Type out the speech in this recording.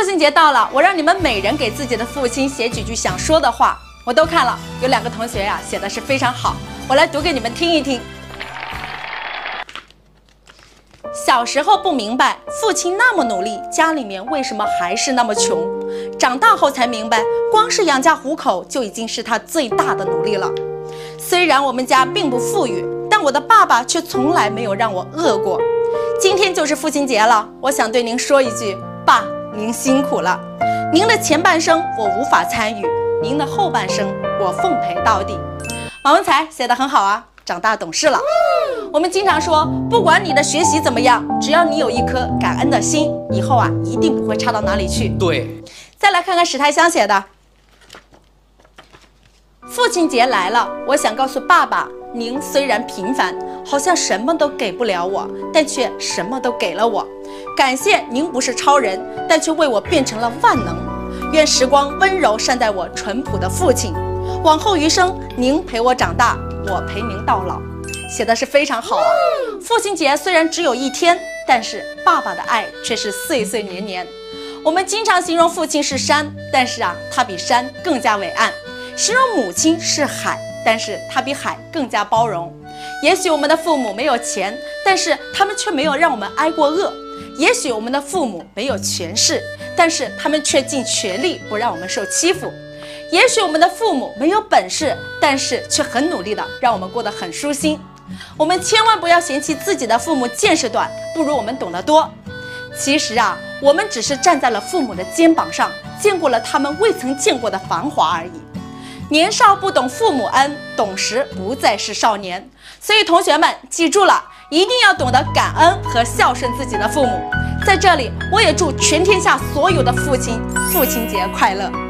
父亲节到了，我让你们每人给自己的父亲写几句想说的话。我都看了，有两个同学呀写的是非常好，我来读给你们听一听。小时候不明白父亲那么努力，家里面为什么还是那么穷。长大后才明白，光是养家糊口就已经是他最大的努力了。虽然我们家并不富裕，但我的爸爸却从来没有让我饿过。今天就是父亲节了，我想对您说一句：您辛苦了。您的前半生我无法参与，您的后半生我奉陪到底。马文才写的很好啊，长大懂事了。我们经常说，不管你的学习怎么样，只要你有一颗感恩的心，以后啊一定不会差到哪里去。对，再来看看史泰香写的。父亲节来了，我想告诉爸爸，您虽然平凡，好像什么都给不了我，但却什么都给了我。感谢您不是超人，但却为我变成了万能。愿时光温柔善待我淳朴的父亲，往后余生，您陪我长大，我陪您到老。写的是非常好啊！父亲节虽然只有一天，但是爸爸的爱却是岁岁年年。我们经常形容父亲是山，但是啊，他比山更加伟岸；形容母亲是海，但是他比海更加包容。也许我们的父母没有钱，但是他们却没有让我们挨过饿；也许我们的父母没有权势，但是他们却尽全力不让我们受欺负；也许我们的父母没有本事，但是却很努力的让我们过得很舒心。我们千万不要嫌弃自己的父母见识短，不如我们懂得多。其实啊，我们只是站在了父母的肩膀上，见过了他们未曾见过的繁华而已。年少不懂父母恩，懂时不再是少年。所以同学们记住了，一定要懂得感恩和孝顺自己的父母。在这里，我也祝全天下所有的父亲父亲节快乐。